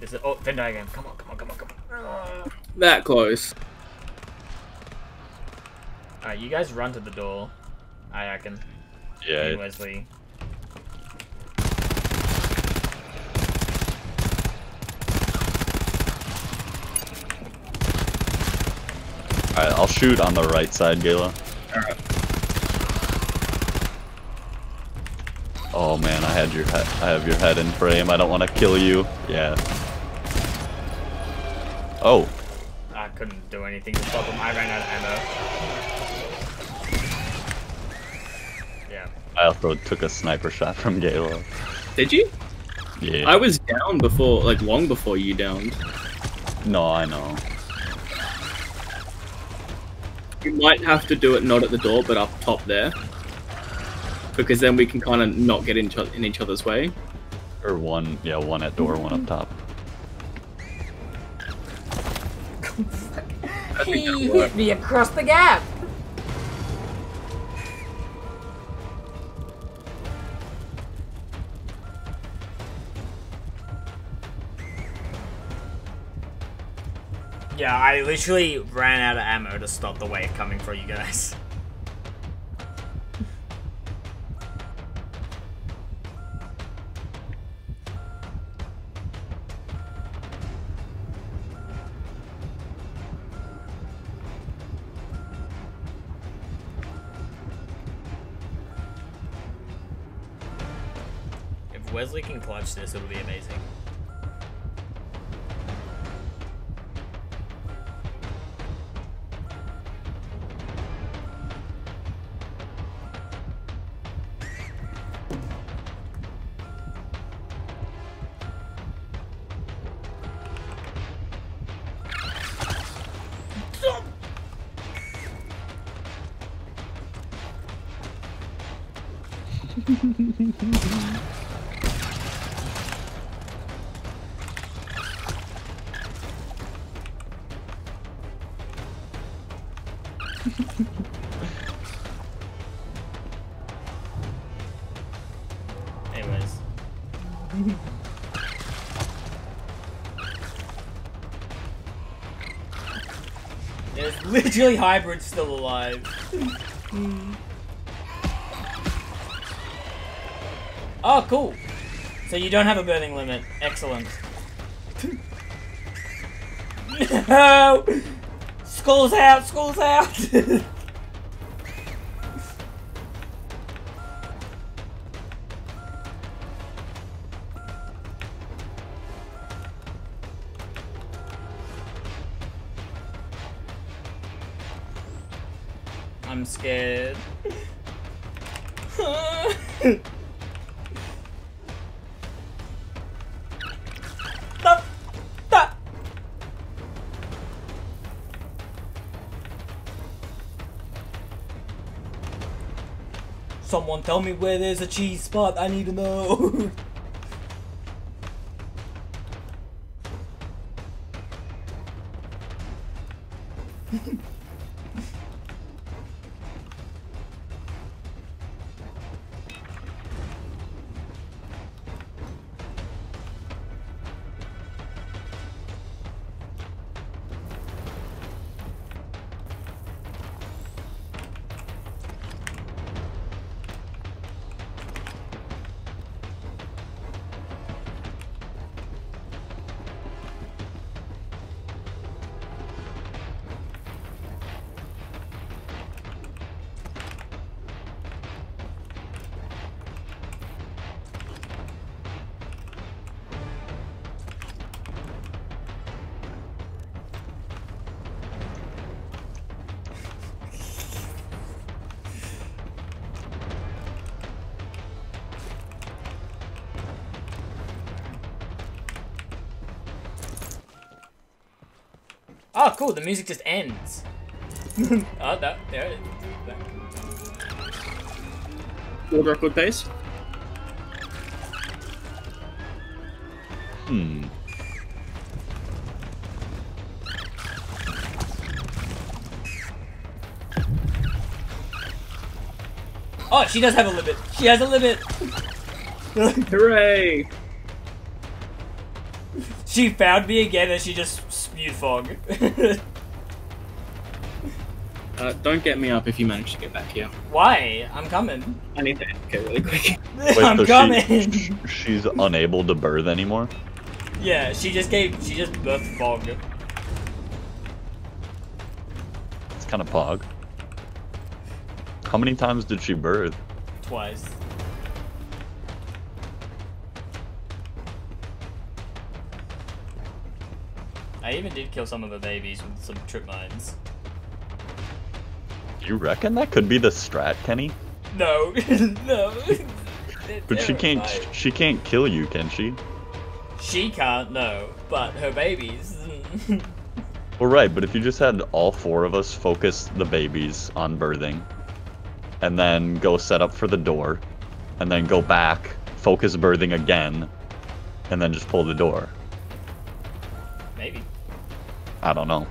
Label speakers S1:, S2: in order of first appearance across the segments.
S1: This is oh Venn diagram. Come on, come on, come on, come on.
S2: That close.
S1: Alright, you guys run to the door. I reckon.
S3: Yeah.
S1: Hey, Wesley.
S3: Alright, I'll shoot on the right side, Gala.
S2: Alright.
S3: Oh man, I had your head. I have your head in frame. I don't want to kill you. Yeah. Oh,
S1: I couldn't do anything to stop him. I ran out of ammo. Yeah.
S3: I also took a sniper shot from Gala.
S2: Did you?
S3: Yeah.
S2: I was down before, like long before you downed.
S3: No, I know.
S2: You might have to do it not at the door, but up top there. Because then we can kind of not get in, in each other's way.
S3: Or one, yeah, one at door, one up top.
S1: He hit me across the gap. Yeah, I literally ran out of ammo to stop the wave coming for you guys. Wesley can clutch this, it'll be amazing. Anyways. There's literally hybrids still alive. oh, cool. So you don't have a burning limit. Excellent. no! School's out! School's out! I'm scared. Someone tell me where there's a cheese spot. I need to know. oh, cool. The music just ends. oh, that, there it is.
S2: World record pace.
S3: Hmm.
S1: Oh, she does have a limit. She has a limit.
S2: Hooray!
S1: She found me again and she just spewed fog.
S2: Uh, don't get me up if you manage to get back here.
S1: Why? I'm coming.
S2: I need to go really quick.
S3: Wait,
S1: I'm
S3: so
S1: coming.
S3: She, she's unable to birth anymore.
S1: yeah, she just gave. She just birthed fog.
S3: It's kind of pog. How many times did she birth?
S1: Twice. I even did kill some of the babies with some trip mines.
S3: You reckon that could be the strat, Kenny?
S1: No, no.
S3: But she can't. She can't kill you, can she?
S1: She can't, no. But her babies.
S3: Well, right. But if you just had all four of us focus the babies on birthing, and then go set up for the door, and then go back, focus birthing again, and then just pull the door.
S1: Maybe.
S3: I don't know.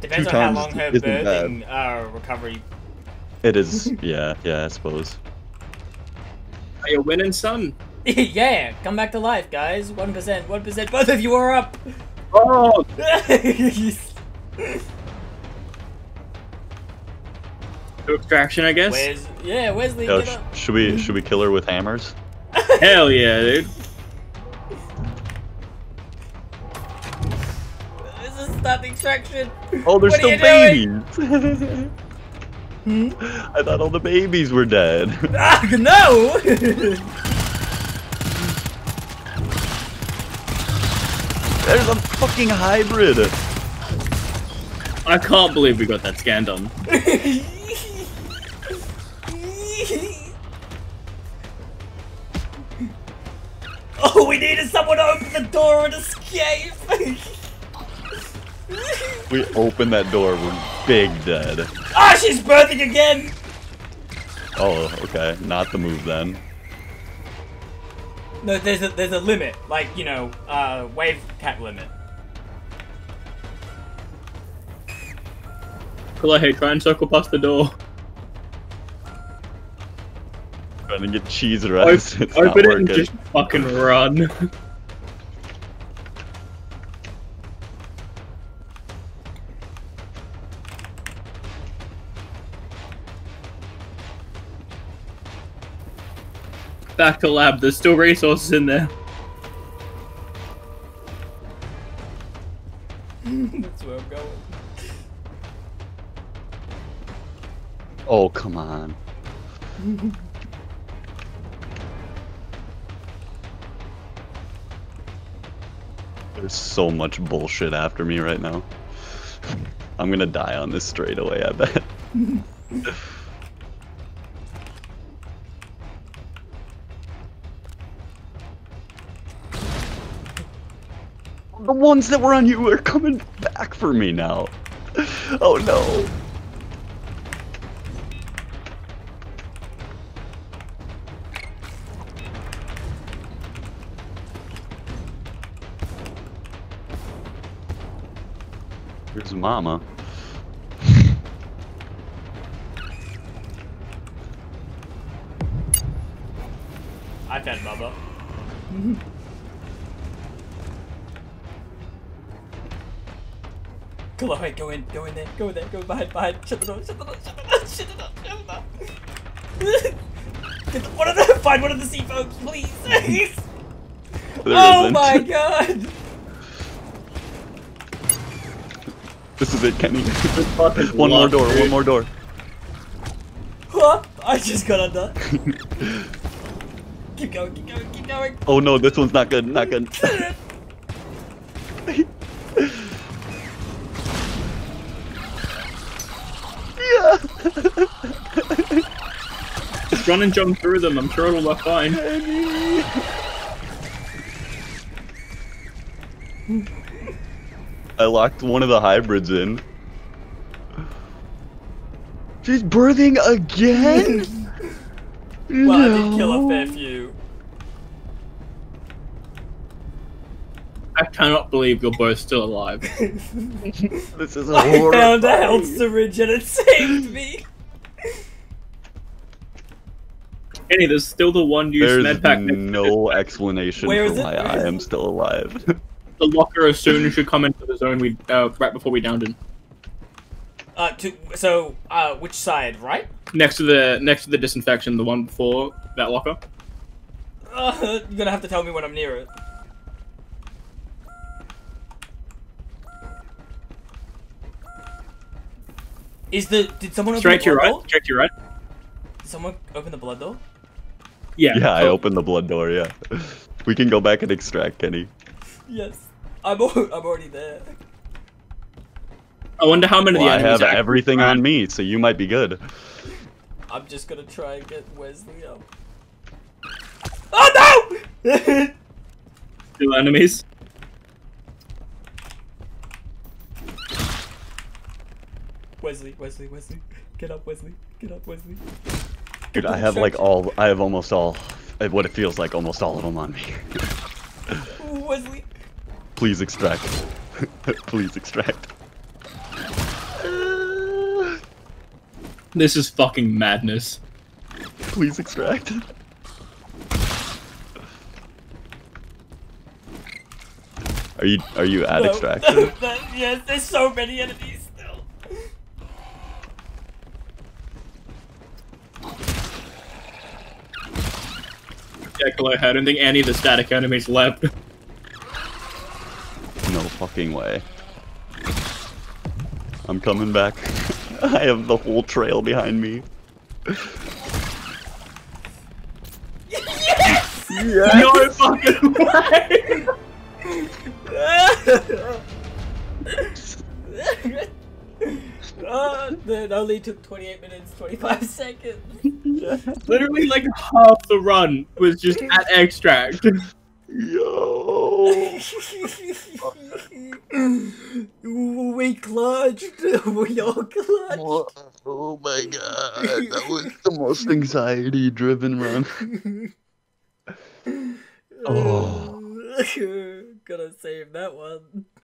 S1: Depends
S3: Two
S1: on how
S3: times
S1: long her
S3: isn't bad.
S1: birthing uh, recovery.
S3: It is. yeah. Yeah. I suppose.
S2: Are you winning, son?
S1: yeah, come back to life, guys. One percent, one percent. Both of you are up.
S2: Oh, to extraction, I guess.
S1: Where's yeah? Wesley,
S3: Yo,
S1: get
S3: sh- should we? Should we kill her with hammers?
S2: Hell yeah, dude.
S1: This is stop extraction.
S3: Oh, there's
S1: What are
S3: still
S1: you
S3: babies. I thought all the babies were dead.
S1: Ah, no!
S3: There's a fucking hybrid.
S2: I can't believe we got that scan done.
S1: oh, we needed someone to open the door and escape.
S3: We open that door. We're big dead.
S1: Ah, she's birthing again.
S3: Oh, okay. Not the move then.
S1: No, there's a there's a limit, like you know, uh, wave cap limit.
S2: Cool, hey, try and circle past the door.
S3: Trying to get cheese
S2: Open,
S3: rest. It's not
S2: open it and just fucking run. Back to lab, there's still resources in there.
S1: That's where I'm going.
S3: Oh, come on. There's so much bullshit after me right now. I'm gonna die on this straight away, I bet. the ones that were on you are coming back for me now. Oh no. Here's Mama.
S1: I've had Bubba. Chloe, go in, go in there, go in there, go behind, behind. Shut the door, shut the door, shut the door, shut the door, shut the door. Get the, one of the, find one of the sea folks, please.
S3: There
S1: oh
S3: isn't.
S1: my god.
S3: This is it, Kenny. One more door,
S2: dude.
S3: one more door.
S1: Huh? I just got undone. keep going, keep going, keep going.
S3: Oh no, this one's not good, not good.
S2: Just run and jump through them, I'm sure it'll work fine.
S3: I locked one of the hybrids in. She's birthing again?
S1: Well, I did kill a fair few.
S2: I cannot believe you're both still alive.
S3: This is
S1: I found a health syringe and it saved me.
S2: Kenny, there's still the one use
S3: There's
S2: med pack. next
S3: no explanation
S1: Where
S3: for
S1: is
S3: why
S1: Where
S3: I am still alive.
S2: the locker as soon as you come into the zone we uh, right before we downed him.
S1: Uh, to, so, uh, which side, right?
S2: Next to the next to the disinfection, the one before that locker.
S1: Uh, you're gonna have to tell me when I'm near it. Is the did someone open
S2: Straight
S1: the
S2: to your right.
S1: door?
S2: Straight to your right.
S1: Did someone open the blood door?
S2: Yeah.
S3: yeah, I
S2: so-
S3: opened the blood door. Yeah, we can go back and extract Kenny.
S1: Yes. I'm al- I'm already there.
S2: I wonder how many
S3: Well,
S2: of
S3: I
S2: the enemies
S3: have
S2: actually
S3: everything on me, so you might be good.
S1: I'm just gonna try and get Wesley up. Oh no!
S2: Two enemies.
S1: Wesley, Wesley, Wesley, get up, Wesley, get up, Wesley.
S3: Dude, I have like all. I have almost all. What it feels like, almost all of them on me.
S1: Ooh, Wesley.
S3: Please extract. Please extract.
S2: This is fucking madness.
S3: Please extract. Are you are you at
S1: No,
S3: extraction?
S1: yes, there's so many enemies still.
S2: I don't think any of the static enemies left.
S3: No fucking way. I'm coming back. I have the whole trail behind me.
S1: Yes!
S2: no fucking way!
S1: uh, that only took 28 minutes, 25 seconds.
S2: Literally, like half the run was just at extract.
S3: Yo.
S1: we clutched. We all clutched.
S3: Oh my god, that was the most anxiety driven run. Oh.
S1: Gotta save that one.